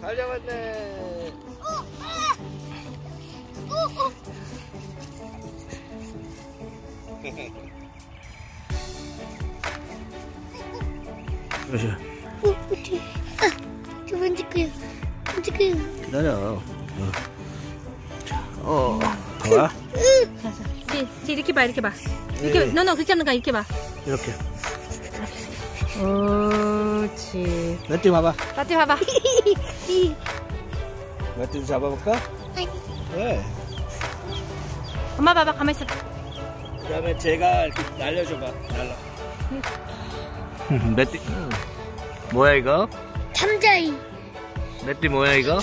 잘 잡았네. 그렇지. 어, 어디? 아. 두 번째 거요. 기다려. 어. 어. 좋아. 지, 지 이렇게 봐, 이렇게 봐. 이렇게, 예. 너너 그렇게 하는 거야, 이렇게 봐. 이렇게. 몇개 봐봐. 따뜻 봐봐. 몇개 잡아볼까? 아니, 네. 엄마 봐봐, 가만히 있어. 그 다음에 제가 이렇게 날려줘봐. 날라. 몇 개? 뭐야 이거? 잠자이. 몇개 뭐야 이거? 오!